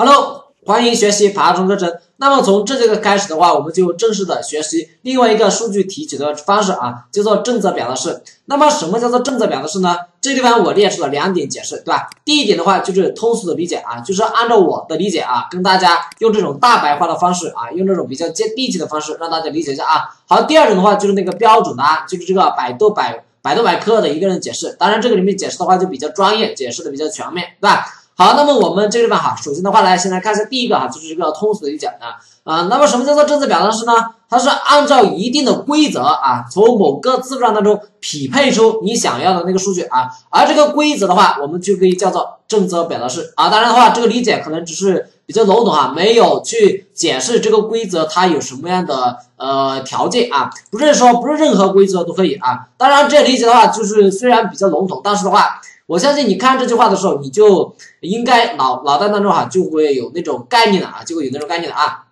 Hello，欢迎学习爬虫课程。那么从这节课开始的话，我们就正式的学习另外一个数据提取的方式啊，叫做正则表达式。那么什么叫做正则表达式呢？这地方我列出了两点解释，对吧？第一点的话就是通俗的理解啊，就是按照我的理解啊，跟大家用这种大白话的方式啊，用这种比较接地气的方式让大家理解一下啊。好，第二种的话就是那个标准答案，就是这个百度百百度百科的一个人解释。当然这个里面解释的话就比较专业，解释的比较全面，对吧？好，那么我们这个地方哈，首先的话来先来看一下第一个哈，就是一个通俗的理解啊啊。那么什么叫做正则表达式呢？它是按照一定的规则啊，从某个字符串当中匹配出你想要的那个数据啊。而这个规则的话，我们就可以叫做正则表达式啊。当然的话，这个理解可能只是比较笼统哈，没有去解释这个规则它有什么样的呃条件啊。不是说不是任何规则都可以啊。当然这理解的话，就是虽然比较笼统，但是的话。我相信你看这句话的时候，你就应该脑脑袋当中哈就会有那种概念了啊，就会有那种概念了啊。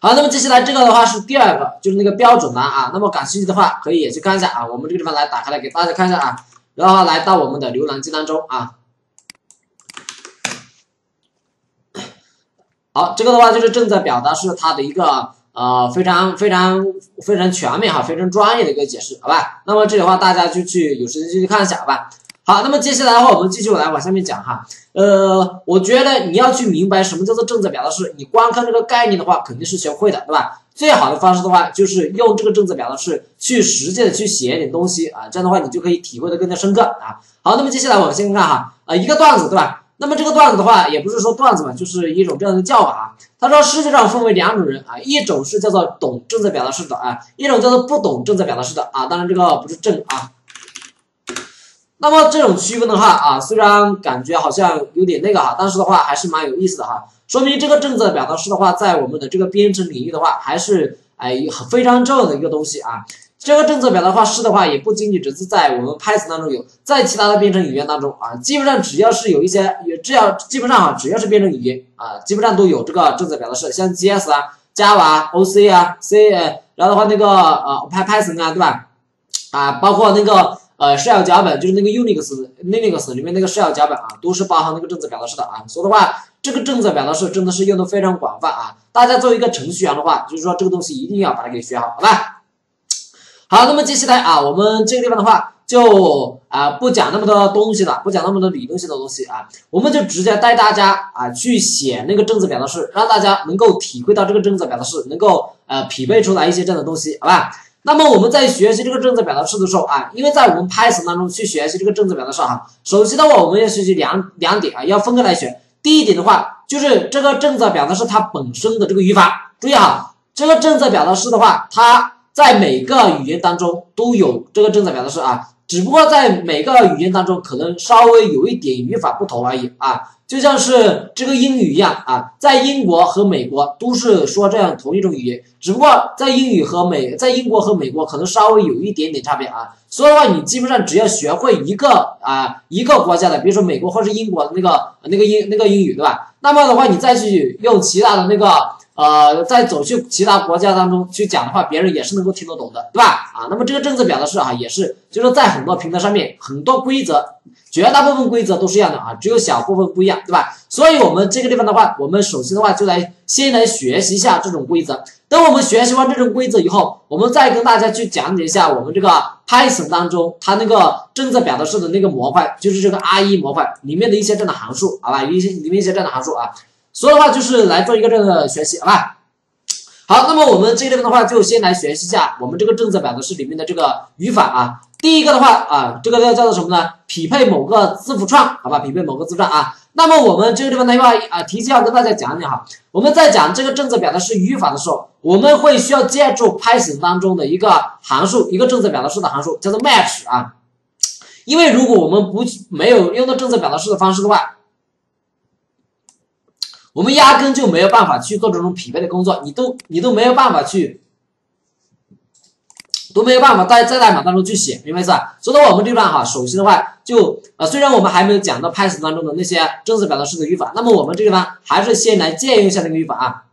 好，那么接下来这个的话是第二个，就是那个标准栏啊。那么感兴趣的话，可以也去看一下啊。我们这个地方来打开来给大家看一下啊，然后来到我们的浏览器当中啊。好，这个的话就是正在表达式它的一个呃非常非常非常全面哈，非常专业的一个解释，好吧？那么这里的话大家就去有时间就去看一下，好吧？好，那么接下来的话，我们继续来往下面讲哈。呃，我觉得你要去明白什么叫做正则表达式，你光看这个概念的话，肯定是学不会的，对吧？最好的方式的话，就是用这个正则表达式去实际的去写一点东西啊，这样的话你就可以体会的更加深刻啊。好，那么接下来我们先看哈，啊，一个段子，对吧？那么这个段子的话，也不是说段子嘛，就是一种这样的叫法啊。他说世界上分为两种人啊，一种是叫做懂正则表达式的啊，一种叫做不懂正则表达式的啊。当然这个不是正啊。那么这种区分的话啊，虽然感觉好像有点那个哈，但是的话还是蛮有意思的哈。说明这个正则表达式的话，在我们的这个编程领域的话，还是哎非常重要的一个东西啊。这个正则表达式的话，也不仅仅只是在我们 Python 当中有，在其他的编程语言当中啊，基本上只要是有一些，也只要基本上哈，只要是编程语言啊，基本上都有这个正则表达式，像 GS 啊、Java、OC 啊、C，然后的话那个呃 Python 啊，对吧？啊，包括那个。呃，shell 脚本就是那个 Unix Linux 里面那个 shell 脚本啊，都是包含那个正则表达式的啊。所以的话，这个正则表达式真的是用的非常广泛啊。大家作为一个程序员的话，就是说这个东西一定要把它给学好，好吧？好，那么接下来啊，我们这个地方的话就啊不讲那么多东西了，不讲那么多理论性的东西啊，我们就直接带大家啊去写那个正则表达式，让大家能够体会到这个正则表达式，能够呃匹配出来一些这样的东西，好吧？那么我们在学习这个正则表达式的时候啊，因为在我们 Python 当中去学习这个正则表达式哈，首先的话我们要学习两两点啊，要分开来学。第一点的话，就是这个正则表达式它本身的这个语法，注意哈，这个正则表达式的话，它在每个语言当中都有这个正在表达式啊，只不过在每个语言当中可能稍微有一点语法不同而已啊。就像是这个英语一样啊，在英国和美国都是说这样同一种语言，只不过在英语和美，在英国和美国可能稍微有一点点差别啊。所以的话，你基本上只要学会一个啊一个国家的，比如说美国或者英国的那个那个英那个英语，对吧？那么的话，你再去用其他的那个呃，在走去其他国家当中去讲的话，别人也是能够听得懂的，对吧？啊，那么这个政策表达式啊，也是就是在很多平台上面很多规则。绝大部分规则都是一样的啊，只有小部分不一样，对吧？所以，我们这个地方的话，我们首先的话就来先来学习一下这种规则。等我们学习完这种规则以后，我们再跟大家去讲解一下我们这个 Python 当中它那个政策表达式的那个模块，就是这个 IE 模块里面的一些这样的函数，好吧？一些里面一些这样的函数啊。所以的话，就是来做一个这个学习，好吧？好，那么我们这个地方的话，就先来学习一下我们这个政策表达式里面的这个语法啊。第一个的话啊，这个要叫做什么呢？匹配某个字符串，好吧？匹配某个字符串啊。那么我们这个地方的话啊，提前要跟大家讲讲哈。我们在讲这个政策表达式语法的时候，我们会需要借助 Python 当中的一个函数，一个政策表达式的函数，叫做 match 啊。因为如果我们不没有用到政策表达式的方式的话，我们压根就没有办法去做这种匹配的工作，你都你都没有办法去。都没有办法在在代码当中去写，明白是吧？所以说我们这段哈，首先的话就呃，虽然我们还没有讲到 Python 当中的那些正式表达式的语法，那么我们这个地方还是先来借用一下那个语法啊。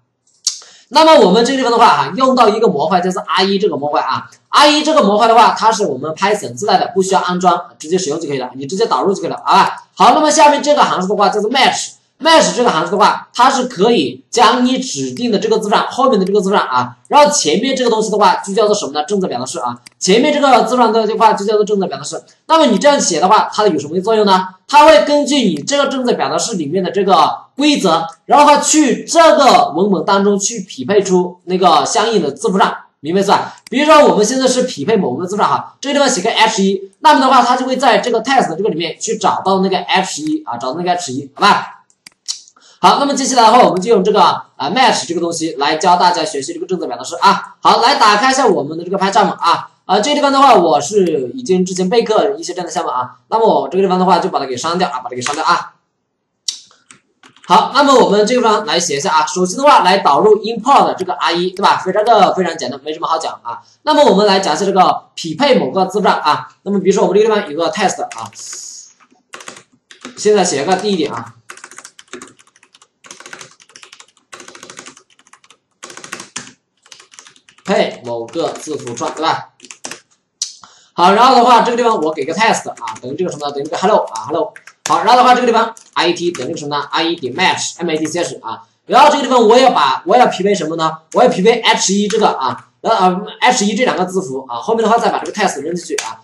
那么我们这个地方的话哈，用到一个模块叫做 IE 这个模块啊 re 这个模块的话，它是我们 Python 自带的，不需要安装，直接使用就可以了，你直接导入就可以了，好吧？好，那么下面这个函数的话叫做 match。Match 这个函数的话，它是可以将你指定的这个字段后面的这个字段啊，然后前面这个东西的话就叫做什么呢？正则表达式啊，前面这个字符串的话就叫做正则表达式。那么你这样写的话，它有什么作用呢？它会根据你这个正则表达式里面的这个规则，然后它去这个文本当中去匹配出那个相应的字符串。明白是吧？比如说我们现在是匹配某个字段哈，这个地方写个 h 一，那么的话，它就会在这个 test 这个里面去找到那个 h 一啊，找到那个 h 一，好吧？好，那么接下来的话，我们就用这个啊 match 这个东西来教大家学习这个正则表达式啊。好，来打开一下我们的这个 Pycharm 啊啊，这个地方的话，我是已经之前备课一些这样的项目啊，那么我这个地方的话就把它给删掉啊，把它给删掉啊。好，那么我们这个地方来写一下啊。首先的话，来导入 import 这个 re 对吧？非常的非常简单，没什么好讲啊。那么我们来讲一下这个匹配某个字符串啊。那么比如说我们这个地方有个 test 啊，现在写一个第一点啊，配某个字符串对吧？好，然后的话这个地方我给个 test 啊，等于这个什么呢？等于个 hello 啊，hello。好，然后的话，这个地方 i t 等于什么呢？i e 点 match m a t c h 啊，然后这个地方我要把我要匹配什么呢？我要匹配 h1 这个啊，然后 h1 这两个字符啊，后面的话再把这个 test 扔进去啊。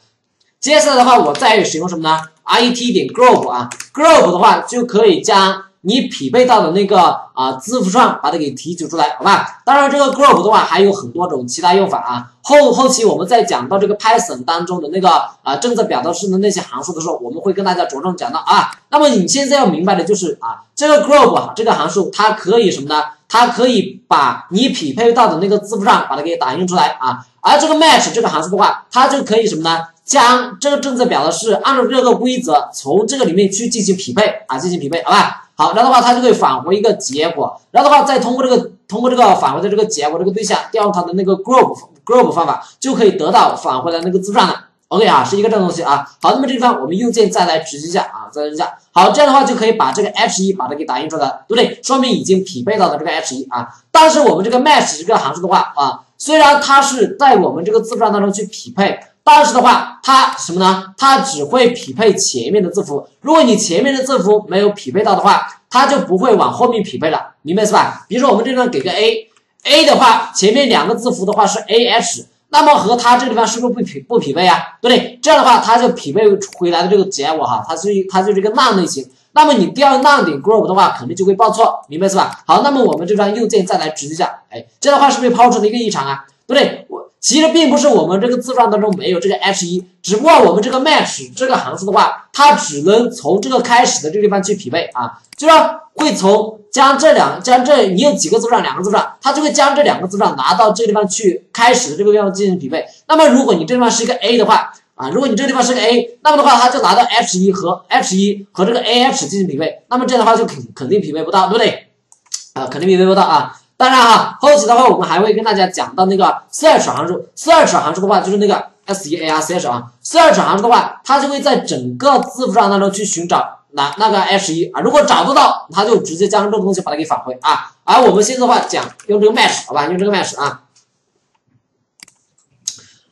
接下来的话，我再使用什么呢？i e t 点 group 啊，group 的话就可以将。你匹配到的那个啊字符串，把它给提取出来，好吧？当然，这个 group 的话还有很多种其他用法啊。后后期我们在讲到这个 Python 当中的那个啊正则表达式的那些函数的时候，我们会跟大家着重讲到啊。那么你现在要明白的就是啊，这个 group 这个函数它可以什么呢？它可以把你匹配到的那个字符串把它给打印出来啊。而这个 match 这个函数的话，它就可以什么呢？将这个正则表达式按照这个规则从这个里面去进行匹配啊，进行匹配，好吧？好，然后的话，它就可以返回一个结果，然后的话，再通过这个通过这个返回的这个结果这个对象调用它的那个 group group 方法，就可以得到返回来那个字串了。OK 啊，是一个这样东西啊。好，那么这地方我们右键再来执行一下啊，再执行一下。好，这样的话就可以把这个 h 一把它给打印出来，对不对？说明已经匹配到了这个 h 一啊。但是我们这个 match 这个函数的话啊，虽然它是在我们这个字串当中去匹配。但是的话，它什么呢？它只会匹配前面的字符。如果你前面的字符没有匹配到的话，它就不会往后面匹配了，明白是吧？比如说我们这地方给个 a，a 的话前面两个字符的话是 a h，那么和它这地方是不是不匹不匹配啊？对不对？这样的话，它就匹配回来的这个结果哈，它是它就是一个浪类型。那么你调用 none 点 group 的话，肯定就会报错，明白是吧？好，那么我们这张右键再来执行一下，哎，这样的话是不是抛出了一个异常啊？对不对？我其实并不是我们这个字串当中没有这个 h 一，只不过我们这个 match 这个函数的话，它只能从这个开始的这个地方去匹配啊，就是会从将这两将这你有几个字串，两个字串，它就会将这两个字串拿到这个地方去开始的这个地方进行匹配。那么如果你这地方是一个 a 的话啊，如果你这地方是个 a，那么的话它就拿到 h 一和 h 一和这个 a h 进行匹配，那么这样的话就肯肯定匹配不到，对不对？啊，肯定匹配不到啊。当然哈，后期的话我们还会跟大家讲到那个 search 函数，search 函数的话就是那个 s e a r c h 啊，search 函数的话，它就会在整个字符串当中去寻找那那个 s 一啊，如果找不到，它就直接将这个东西把它给返回啊。而我们现在的话讲用这个 match 好吧，用这个 match 啊。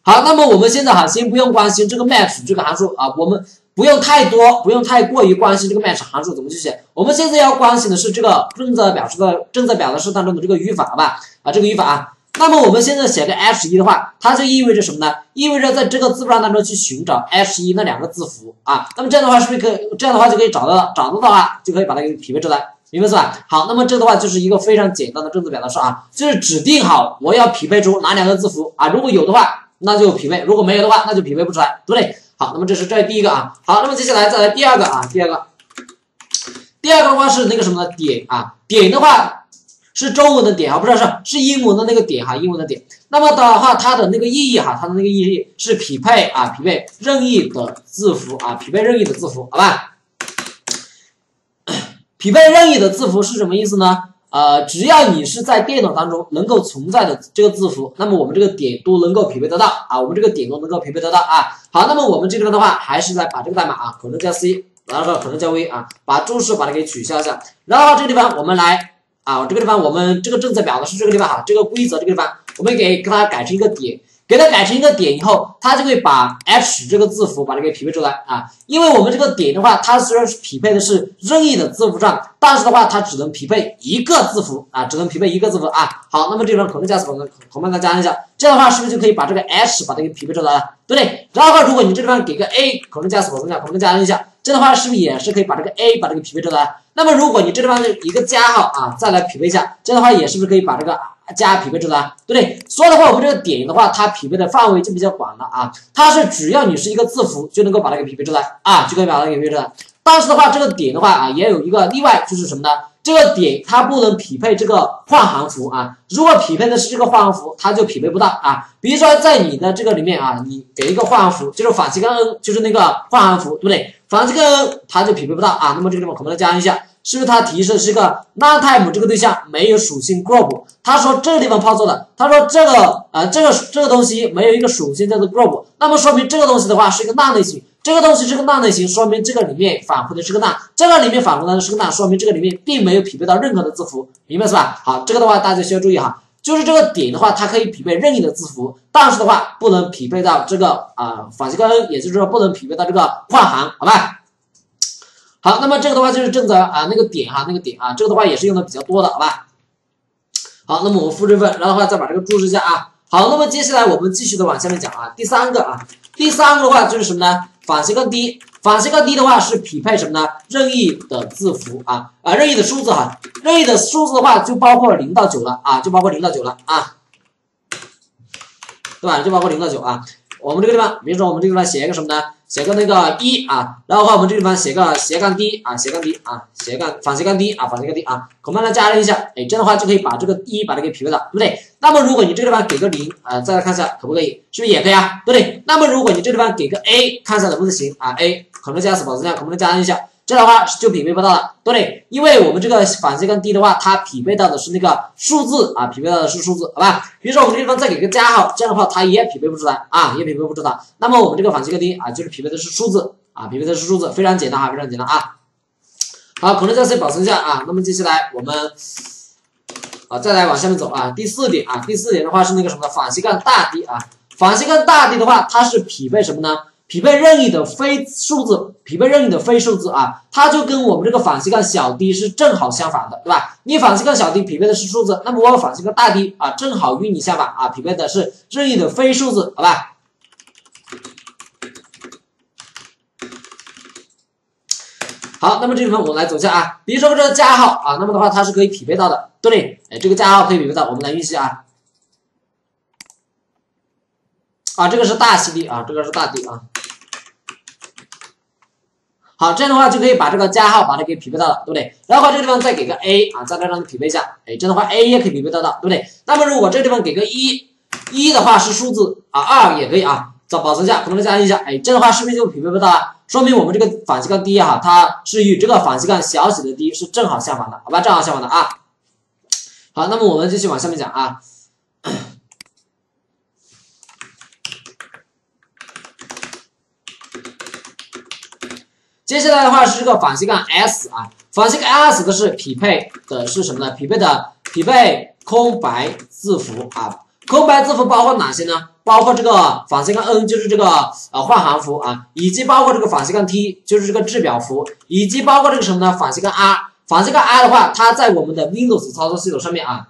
好，那么我们现在哈，先不用关心这个 match 这个函数啊，我们。不用太多，不用太过于关心这个 match 函数怎么去写。我们现在要关心的是这个正则表示的正则表达式当中的这个语法，好吧？啊，这个语法啊。那么我们现在写个 h 1的话，它就意味着什么呢？意味着在这个字符串当中去寻找 h 1那两个字符啊。那么这样的话是不是可以？这样的话就可以找到，找到的话就可以把它给匹配出来，明白是吧？好，那么这的话就是一个非常简单的正则表达式啊，就是指定好我要匹配出哪两个字符啊。如果有的话，那就匹配；如果没有的话，那就匹配不出来，对不对？好，那么这是这第一个啊。好，那么接下来再来第二个啊，第二个，第二个的话是那个什么？点啊，点的话是中文的点啊，不是是是英文的那个点哈，英文的点。那么的话，它的那个意义哈，它的那个意义是匹配啊，匹配任意的字符啊，匹配任意的字符，好吧？匹配任意的字符是什么意思呢？呃，只要你是在电脑当中能够存在的这个字符，那么我们这个点都能够匹配得到啊，我们这个点都能够匹配得到啊。好，那么我们这个地方的话，还是来把这个代码啊，可能加 C，然后可能加 V 啊，把注释把它给取消一下。然后这个地方我们来啊，这个地方我们这个政策表的是这个地方哈，这个规则这个地方我们给给它改成一个点，给它改成一个点以后，它就会把 h 这个字符把它给匹配出来啊。因为我们这个点的话，它虽然匹配的是任意的字符串，但是的话，它只能匹配一个字符啊，只能匹配一个字符啊。好，那么这地方口令加词宝口令再加一下，这样的话是不是就可以把这个 h 把它给匹配出来了，对不对？然后的话，如果你这地方给个 a 口令加词宝加口令加一下，这样的话是不是也是可以把这个 a 把这个匹配出来？那么如果你这地方的一个加号啊，再来匹配一下，这样的话也是不是可以把这个？加匹配出来，对不对？所以的话，我们这个点的话，它匹配的范围就比较广了啊。它是只要你是一个字符，就能够把它给匹配出来啊，就可以把它给匹配出来。但是的话，这个点的话啊，也有一个例外，就是什么呢？这个点它不能匹配这个换行符啊。如果匹配的是这个换行符，它就匹配不到啊。比如说在你的这个里面啊，你给一个换行符，就是反其根 n，就是那个换行符，对不对？反其根 n 它就匹配不到啊。那么这个地方可能加一下。是不是它提示的是一个 non-type 这个对象没有属性 group？他说这个地方抛错了，他说这个呃这个这个东西没有一个属性叫做 group，那么说明这个东西的话是一个 non 类型，这个东西是个 non 类型，说明这个里面返回的是个 non，这个里面返回的是个 non，说明这个里面并没有匹配到任何的字符，明白是吧？好，这个的话大家需要注意哈，就是这个点的话，它可以匹配任意的字符，但是的话不能匹配到这个啊反向根，也就是说不能匹配到这个换行，好吧？好，那么这个的话就是正则啊，那个点哈，那个点啊，这个的话也是用的比较多的，好吧？好，那么我们复制一份，然后的话再把这个注释一下啊。好，那么接下来我们继续的往下面讲啊。第三个啊，第三个的话就是什么呢？反斜杠 d，反斜杠 d 的话是匹配什么呢？任意的字符啊啊，任意的数字哈，任意的数字的话就包括零到九了啊，就包括零到九了啊，对吧？就包括零到九啊。我们这个地方，比如说我们这个地方写一个什么呢？写个那个一啊，然后的话我们这地方写个斜杠 d 啊，斜杠 d 啊，斜杠反斜杠 d 啊，反斜杠 d 啊，我们来加了一下，哎，这样的话就可以把这个一把它给匹配到，对不对？那么如果你这个地方给个零啊，再来看一下可不可以？是不是也可以啊？对不对？那么如果你这地方给个 a，看一下能不能行啊？a 可能加死保存下，可不能加一下？这样的话就匹配不到了，对不对？因为我们这个反斜杠 d 的话，它匹配到的是那个数字啊，匹配到的是数字，好吧？比如说我们这地方再给个加号，这样的话它也匹配不出来啊，也匹配不出来。那么我们这个反斜杠 d 啊，就是匹配的是数字啊，匹配的是数字，非常简单哈，非常简单啊。好，可能加 C 保存一下啊。那么接下来我们啊再来往下面走啊，第四点啊，第四点的话是那个什么反斜杠大 D 啊，反斜杠大 D 的话，它是匹配什么呢？匹配任意的非数字，匹配任意的非数字啊，它就跟我们这个反斜杠小 d 是正好相反的，对吧？你反斜杠小 d 匹配的是数字，那么我反斜杠大 D 啊，正好与你相反啊，匹配的是任意的非数字，好吧？好，那么这地方我们来走一下啊，比如说这个加号啊，那么的话它是可以匹配到的，对不对？哎，这个加号可以匹配到，我们来预习啊。啊，这个是大 CD 啊，这个是大 D 啊。好，这样的话就可以把这个加号把它给匹配到了，对不对？然后这个地方再给个 A 啊，再来让它匹配一下，哎，这样的话 A 也可以匹配得到，对不对？那么如果这个地方给个一，一的话是数字啊，二也可以啊，找保存一下，可能加一下，哎，这样的话是不是就匹配不到啊？说明我们这个反斜杠 D 哈，它是与这个反斜杠小写的 d 是正好相反的，好吧？正好相反的啊。好，那么我们继续往下面讲啊。接下来的话是这个反斜杠 s 啊，反斜杠 s 的是匹配的是什么呢？匹配的匹配空白字符啊，空白字符包括哪些呢？包括这个反斜杠 n 就是这个呃换行符啊，以及包括这个反斜杠 t 就是这个制表符，以及包括这个什么呢？反斜杠 r，反斜杠 r 的话，它在我们的 Windows 操作系统上面啊。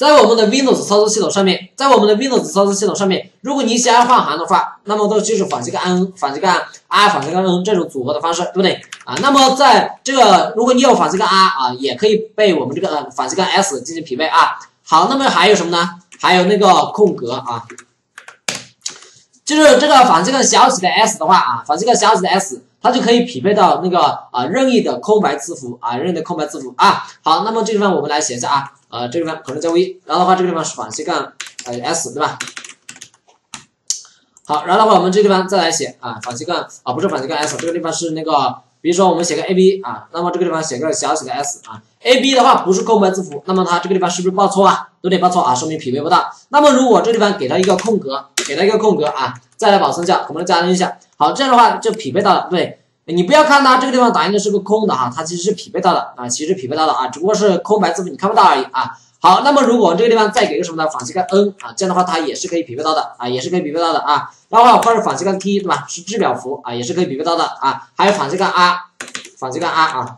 在我们的 Windows 操作系统上面，在我们的 Windows 操作系统上面，如果你想要换行的话，那么都就是反斜杠 n、反斜杠 r、反斜杠 n 这种组合的方式，对不对啊？那么在这个，如果你有反斜杠 r 啊，也可以被我们这个呃反斜杠 s 进行匹配啊。好，那么还有什么呢？还有那个空格啊，就是这个反斜杠小写的 s 的话啊，反斜杠小写的 s。它就可以匹配到那个啊任意的空白字符啊任意的空白字符啊好，那么这地方我们来写一下啊呃这个地方可能加 v，然后的话这个地方是反斜杠呃 s 对吧？好，然后的话我们这地方再来写啊反斜杠啊不是反斜杠 s，这个地方是那个比如说我们写个 a b 啊，那么这个地方写个小写的 s 啊 a b 的话不是空白字符，那么它这个地方是不是报错啊？有点？报错啊，说明匹配不到。那么如果这地方给它一个空格，给它一个空格啊，再来保存一下，我们加一下。好，这样的话就匹配到了，对。你不要看它这个地方打印的是个空的哈，它其实是匹配到的啊，其实匹配到的啊，只不过是空白字符你看不到而已啊。好，那么如果这个地方再给个什么呢？仿西杠 n 啊，这样的话它也是可以匹配到的啊，也是可以匹配到的啊。然后或者仿西杠 t 对吧？是制表符啊，也是可以匹配到的啊。还有仿西杠 r，仿西杠 r 啊。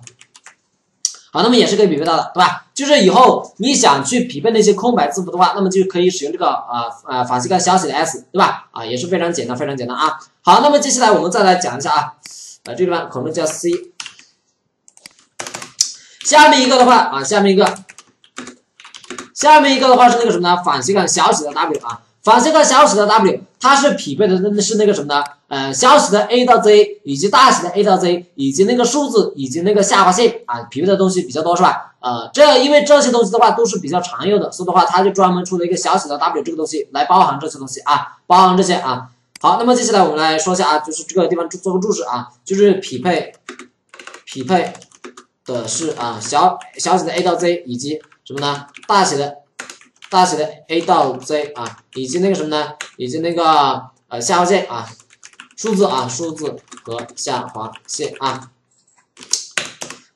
好，那么也是可以匹配到的，对吧？就是以后你想去匹配那些空白字符的话，那么就可以使用这个啊啊仿西杠小写的 s，对吧？啊，也是非常简单，非常简单啊。好，那么接下来我们再来讲一下啊，啊这地方可能叫 c，下面一个的话啊，下面一个。下面一个的话是那个什么呢？反斜杠小写的 w 啊，反斜杠小写的 w，它是匹配的那是那个什么呢？呃，小写的 a 到 z 以及大写的 a 到 z 以及那个数字以及那个下划线啊，匹配的东西比较多是吧？呃，这因为这些东西的话都是比较常用的，所以的话它就专门出了一个小写的 w 这个东西来包含这些东西啊，包含这些啊。好，那么接下来我们来说一下啊，就是这个地方做个注释啊，就是匹配匹配的是啊小小写的 a 到 z 以及。什么呢？大写的，大写的 a 到 z 啊，以及那个什么呢？以及那个呃下划线啊，数字啊，数字和下划线啊。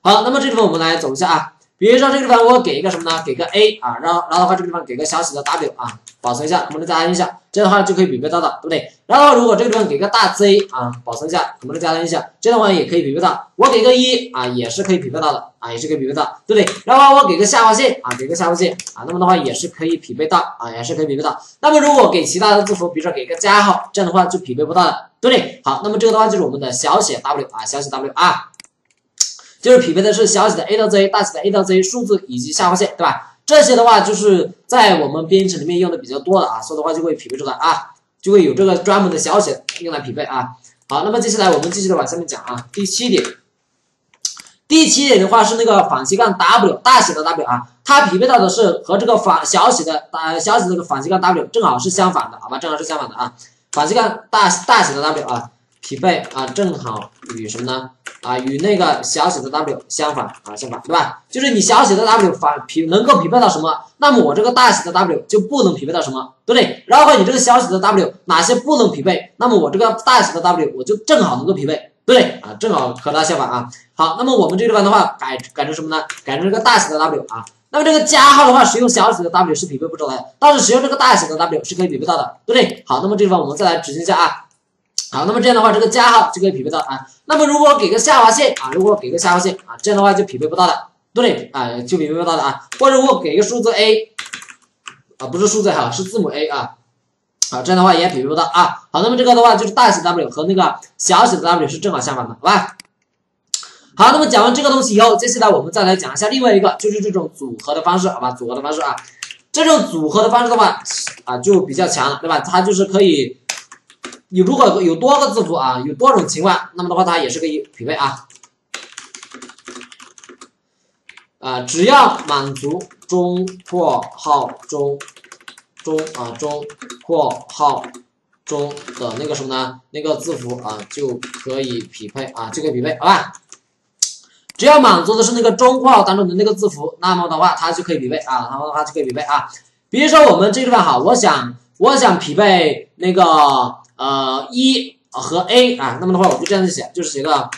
好，那么这地方我们来走一下啊。比如说这个地方我给一个什么呢？给个 a 啊，然后然后的话这个地方给个小写的 w 啊。保存一下，我们再加一下，这样的话就可以匹配到的，对不对？然后如果这个地方给个大 Z 啊，保存一下，我们再加上一下，这样的话也可以匹配到。我给个一啊，也是可以匹配到的啊，也是可以匹配到，对不对？然后我给个下划线啊，给个下划线啊，那么的话也是可以匹配到啊，也是可以匹配到。那么如果给其他的字符，比如说给个加号，这样的话就匹配不到的，对不对？好，那么这个的话就是我们的小写 w 啊，小写 w 啊，就是匹配的是小写的 a 到 z，大写的 a 到 z 数字以及下划线，对吧？这些的话就是在我们编程里面用的比较多的啊，所以的话就会匹配出来啊，就会有这个专门的小写用来匹配啊。好，那么接下来我们继续的往下面讲啊。第七点，第七点的话是那个反斜杠 w 大写的 W 啊，它匹配到的是和这个反小写的大小写的这个反斜杠 W 正好是相反的，好吧？正好是相反的啊，反斜杠大大写的 W 啊。匹配啊，正好与什么呢？啊，与那个小写的 w 相反啊，相反，对吧？就是你小写的 w 反匹能够匹配到什么，那么我这个大写的 w 就不能匹配到什么，对不对？然后你这个小写的 w 哪些不能匹配，那么我这个大写的 w 我就正好能够匹配，对不对？啊，正好和它相反啊。好，那么我们这地方的话改改成什么呢？改成这个大写的 w 啊。那么这个加号的话，使用小写的 w 是匹配不出来的，但是使用这个大写的 w 是可以匹配到的，对不对？好，那么这地方我们再来执行一下啊。好，那么这样的话，这个加号就可以匹配到啊。那么如果给个下划线啊，如果给个下划线啊，这样的话就匹配不到的，对啊？就匹配不到的啊。或者我给个数字 a 啊，不是数字哈，是字母 a 啊。好，这样的话也匹配不到啊。好，那么这个的话就是大写 W 和那个小写的 w 是正好相反的，好吧？好，那么讲完这个东西以后，接下来我们再来讲一下另外一个，就是这种组合的方式，好吧？组合的方式啊，这种组合的方式的话啊，就比较强了，对吧？它就是可以。你如果有多个字符啊，有多种情况，那么的话它也是可以匹配啊。啊，只要满足中括号中中啊中括号中的那个什么呢？那个字符啊就可以匹配啊，就可以匹配，好吧？只要满足的是那个中括号当中的那个字符，那么的话它就可以匹配啊，那么的话就可以匹配啊。比如说我们这个地方哈，我想我想匹配那个。呃，一和 a 啊，那么的话我就这样子写，就是写个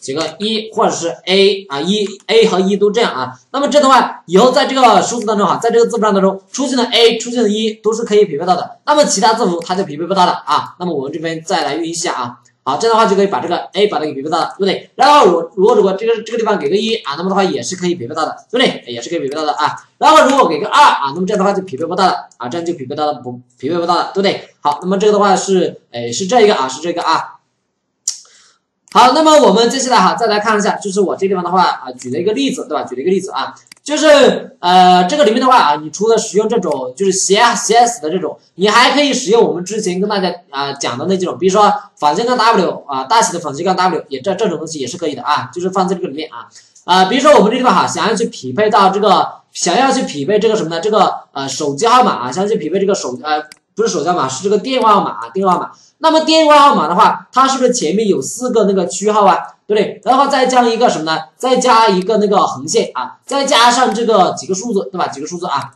写个一或者是 a 啊，一 a 和一都这样啊。那么这的话，以后在这个数字当中哈，在这个字符当中出现的 a 出现的一都是可以匹配到的。那么其他字符它就匹配不到的啊。那么我们这边再来运行一下啊。好，这样的话就可以把这个 a 把它给匹配到了，对不对？然后如如果如果这个这个地方给个一啊，那么的话也是可以匹配到的，对不对？也是可以匹配到的啊。然后如果给个二啊，那么这样的话就匹配不到了啊，这样就匹配到了不匹配不到了，对不对？好，那么这个的话是，哎，是这一个啊，是这个啊。好，那么我们接下来哈，再来看一下，就是我这地方的话啊，举了一个例子，对吧？举了一个例子啊。就是呃，这个里面的话啊，你除了使用这种就是 C S C S 的这种，你还可以使用我们之前跟大家啊讲的那几种，比如说反斜杠 W 啊，大写的反斜杠 W 也这这种东西也是可以的啊，就是放在这个里面啊啊，比如说我们这个地方哈，想要去匹配到这个，想要去匹配这个什么呢？这个呃手机号码啊，想要去匹配这个手呃不是手机号码，是这个电话号码啊，电话号码。那么电话号码的话，它是不是前面有四个那个区号啊？对不对？然后再加一个什么呢？再加一个那个横线啊，再加上这个几个数字，对吧？几个数字啊。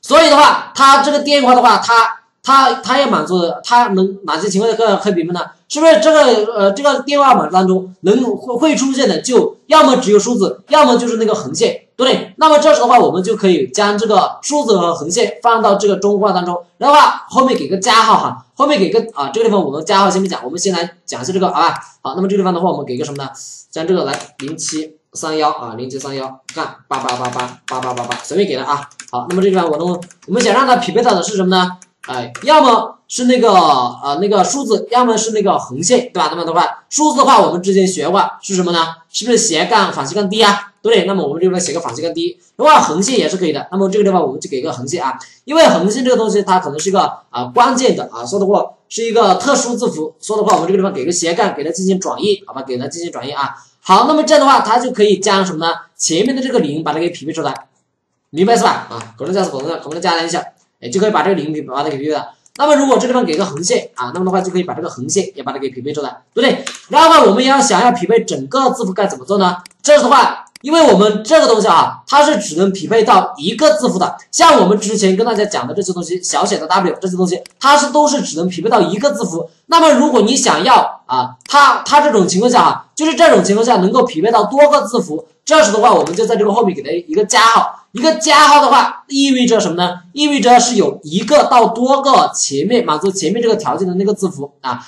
所以的话，它这个电话的话，它它它要满足它能哪些情况下可以匹配呢？是不是这个呃这个电话号码当中能会会出现的，就要么只有数字，要么就是那个横线。对不对？那么这时的话，我们就可以将这个数字和横线放到这个中括当中，然后话后面给个加号哈，后面给个啊这个地方我们加号先不讲，我们先来讲一下这个好吧？好，那么这个地方的话，我们给个什么呢？将这个来零七三幺啊，零七三幺，看八八八八八八八八，随便给了啊。好，那么这个地方我们我们想让它匹配到的是什么呢？哎，要么是那个呃那个数字，要么是那个横线，对吧？那么的话，数字的话我们之前学过是什么呢？是不是斜杠反斜杠 D 啊？对？那么我们这边写个反斜杠 D，如果横线也是可以的。那么这个地方我们就给个横线啊，因为横线这个东西它可能是一个啊关键的啊，说的话是一个特殊字符，说的话我们这个地方给个斜杠，给它进行转义，好吧？给它进行转义啊。好，那么这样的话它就可以将什么呢？前面的这个零把它给匹配出来。明白是吧？啊，可能加是可能可能加了一下，哎，就可以把这个零匹把它给匹配了。那么如果这地方给个横线啊，那么的话就可以把这个横线也把它给匹配出来，对不对？然后的话，我们要想要匹配整个字符该怎么做呢？这时的话，因为我们这个东西啊，它是只能匹配到一个字符的。像我们之前跟大家讲的这些东西，小写的 W 这些东西，它是都是只能匹配到一个字符。那么如果你想要啊，它它这种情况下啊，就是这种情况下能够匹配到多个字符。这时的话，我们就在这个后面给它一个加号，一个加号的话，意味着什么呢？意味着是有一个到多个前面满足前面这个条件的那个字符啊，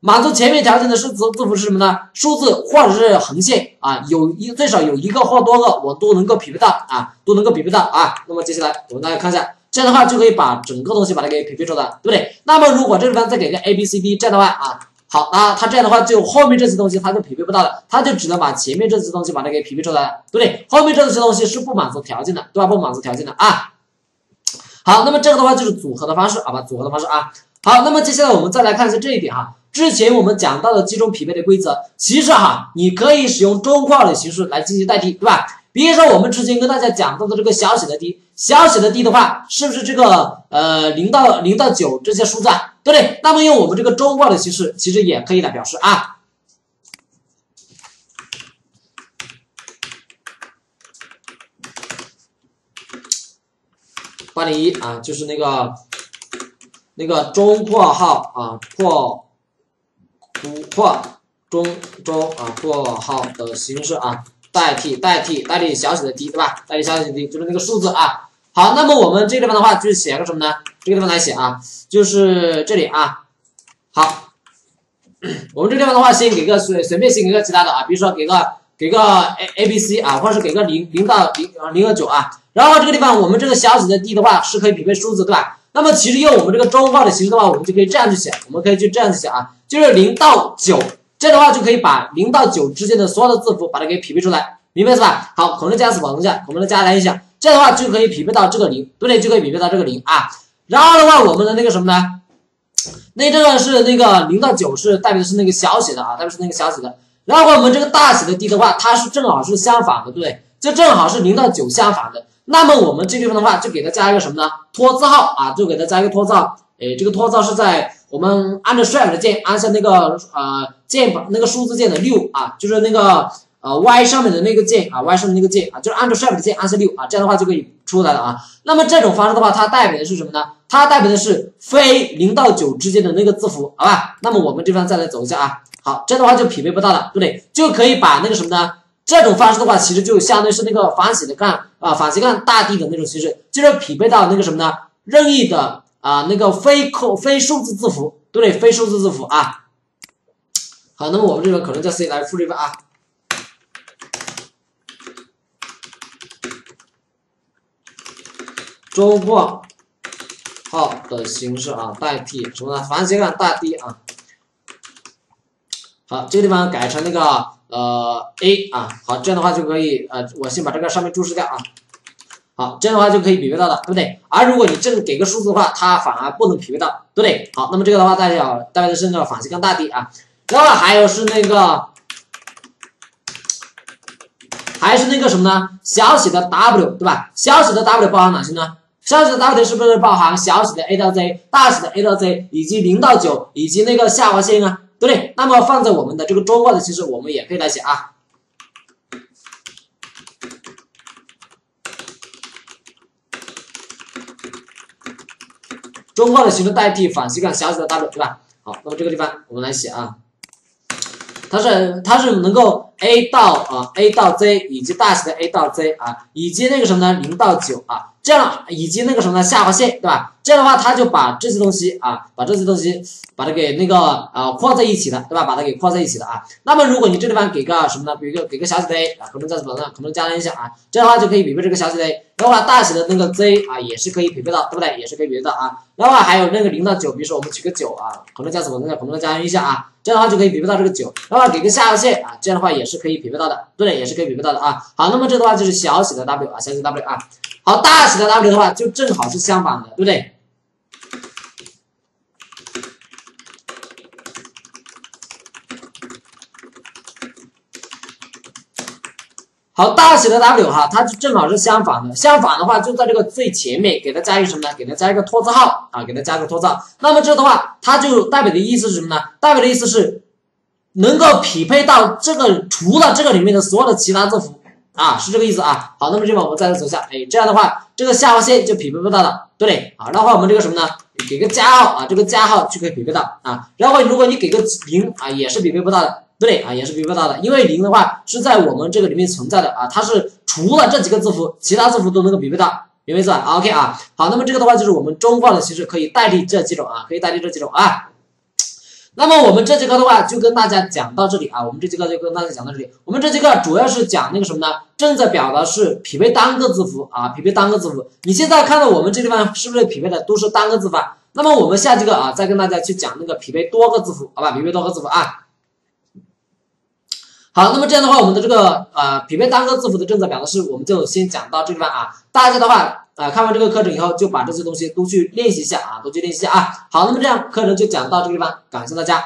满足前面条件的是字字符是什么呢？数字或者是横线啊，有一最少有一个或多个，我都能够匹配到啊，都能够匹配到啊。那么接下来我们大家看一下，这样的话就可以把整个东西把它给匹配出来，对不对？那么如果这地方再给个 A B C D，这样的话啊。好啊，它这样的话，就后面这些东西它就匹配不到了，它就只能把前面这些东西把它给匹配出来了，对不对？后面这些东西是不满足条件的，对吧？不满足条件的啊。好，那么这个的话就是组合的方式，好吧？组合的方式啊。好，那么接下来我们再来看一下这一点哈。之前我们讲到的集中匹配的规则，其实哈，你可以使用中括号的形式来进行代替，对吧？比如说我们之前跟大家讲到的这个小写的 d，小写的 d 的话，是不是这个呃零到零到九这些数字，啊？对不对？那么用我们这个中括的形式，其实也可以来表示啊。八零一啊，就是那个那个中括号啊，括弧括中中啊括号的形式啊。代替代替代替小写的 d 对吧？代替小写的 d 就是那个数字啊。好，那么我们这个地方的话，就写个什么呢？这个地方来写啊，就是这里啊。好，我们这地方的话，先给个随随便先给个其他的啊，比如说给个给个 a a b c 啊，或者是给个零零到零零和九啊。然后这个地方我们这个小写的 d 的话是可以匹配数字对吧？那么其实用我们这个中括号的形式的话，我们就可以这样去写，我们可以就这样去写啊，就是零到九。这样的话就可以把零到九之间的所有的字符把它给匹配出来，明白是吧？好，口令加词保存下，口令加来一下，这样的话就可以匹配到这个零，对不对？就可以匹配到这个零啊。然后的话，我们的那个什么呢？那这个是那个零到九是代表的是那个小写的啊，代表是那个小写的。然后我们这个大写的 D 的话，它是正好是相反的，对不对？就正好是零到九相反的。那么我们这地方的话，就给它加一个什么呢？拖字号啊，就给它加一个拖字号。哎，这个拖字号是在。我们按着 Shift 键按下那个呃键盘那个数字键的六啊，就是那个呃 Y 上面的那个键啊，Y 上面那个键啊，就是按照 Shift 键按下六啊，这样的话就可以出来了啊。那么这种方式的话，它代表的是什么呢？它代表的是非零到九之间的那个字符，好吧？那么我们这边再来走一下啊，好，这样的话就匹配不到了，对不对？就可以把那个什么呢？这种方式的话，其实就相当于是那个反斜的杠啊，反斜杠大 D 的那种形式，就是匹配到那个什么呢？任意的。啊，那个非扣非数字字符，对不对？非数字字符啊。好，那么我们这边可能叫 C 来复制一个啊。周括号的形式啊，代替什么呢？反斜杠大 D 啊。好，这个地方改成那个呃 A 啊。好，这样的话就可以呃，我先把这个上面注释掉啊。好，这样的话就可以匹配到的，对不对？而如果你正给个数字的话，它反而不能匹配到，对不对？好，那么这个的话代表代表的是那个反斜杠大 D 啊，然后还有是那个，还是那个什么呢？小写的 W，对吧？小写的 W 包含哪些呢？小写的 W 是不是包含小写的 A 到 Z、大写的 A 到 Z 以及零到九以及那个下划线啊，对不对？那么放在我们的这个中括的其实我们也可以来写啊。中括的形式代替反斜杠小写的 W，对吧？好，那么这个地方我们来写啊，它是它是能够 a 到啊 a 到 z 以及大写的 a 到 z 啊，以及那个什么呢零到九啊。这样以及那个什么呢下划线对吧？这样的话，它就把这些东西啊，把这些东西把它给那个啊框在一起的，对吧？把它给框在一起的啊。那么如果你这地方给个什么呢？比如个给个小写的 a 啊，可能在什么呢？可能加了一下啊，这样的话就可以匹配这个小写的 a。然后呢大写的那个 z 啊，也是可以匹配到，对不对？也是可以匹配到啊。然后还有那个零到九，比如说我们取个九啊，可能加什么呢？可能加一下啊，这样的话就可以匹配到这个九。那么给个下划线啊，这样的话也是可以匹配到的，对不对？也是可以匹配到的啊。好，那么这的话就是小写的 w 啊，小写 w 啊。好，大写的 W 的话就正好是相反的，对不对？好，大写的 W 哈，它就正好是相反的。相反的话，就在这个最前面给它加一个什么呢？给它加一个拖字号啊，给它加个拖字号。那么这的话，它就代表的意思是什么呢？代表的意思是能够匹配到这个除了这个里面的所有的其他字符。啊，是这个意思啊。好，那么这边我们再来走下，哎，这样的话，这个下划线就匹配不到了，对不对？啊，然后我们这个什么呢？给个加号啊，这个加号就可以匹配到啊。然后如果你给个零啊，也是匹配不到的，对？啊，也是匹配到的，因为零的话是在我们这个里面存在的啊，它是除了这几个字符，其他字符都能够匹配到，明白意思吧？OK 啊，好，那么这个的话就是我们中括的形式可以代替这几种啊，可以代替这几种啊。那么我们这节课的话就跟大家讲到这里啊，我们这节课就跟大家讲到这里。我们这节课主要是讲那个什么呢？正在表达式匹配单个字符啊，匹配单个字符。你现在看到我们这地方是不是匹配的都是单个字符？那么我们下节课啊再跟大家去讲那个匹配多个字符，好吧？匹配多个字符啊。好，那么这样的话，我们的这个呃匹配单个字符的正在表达式，我们就先讲到这地方啊。大家的话。呃，看完这个课程以后，就把这些东西都去练习一下啊，都去练习一下啊。好，那么这样课程就讲到这个地方，感谢大家。